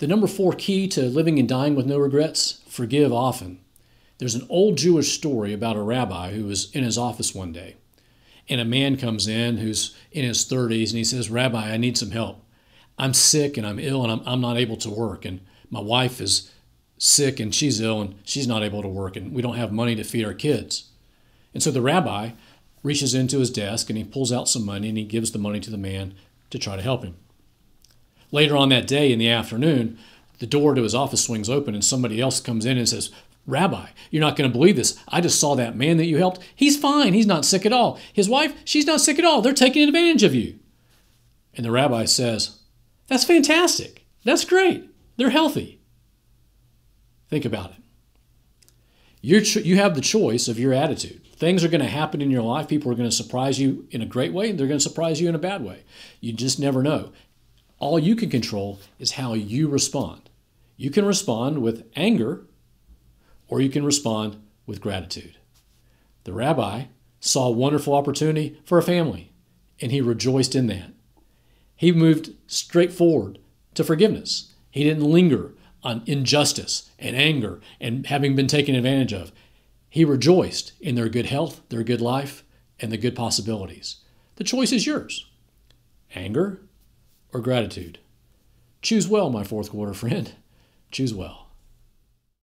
The number four key to living and dying with no regrets forgive often. There's an old Jewish story about a rabbi who was in his office one day. And a man comes in who's in his 30s and he says, Rabbi, I need some help. I'm sick and I'm ill and I'm, I'm not able to work. And my wife is sick and she's ill and she's not able to work. And we don't have money to feed our kids. And so the rabbi reaches into his desk and he pulls out some money and he gives the money to the man to try to help him. Later on that day in the afternoon, the door to his office swings open and somebody else comes in and says, Rabbi, you're not going to believe this. I just saw that man that you helped. He's fine. He's not sick at all. His wife, she's not sick at all. They're taking advantage of you. And the rabbi says, That's fantastic. That's great. They're healthy. Think about it. You're, you have the choice of your attitude. Things are going to happen in your life. People are going to surprise you in a great way, and they're going to surprise you in a bad way. You just never know. All you can control is how you respond. You can respond with anger or you can respond with gratitude. The rabbi saw a wonderful opportunity for a family, and he rejoiced in that. He moved straight forward to forgiveness. He didn't linger on injustice and anger and having been taken advantage of. He rejoiced in their good health, their good life, and the good possibilities. The choice is yours anger or gratitude. Choose well, my fourth quarter friend. Choose well.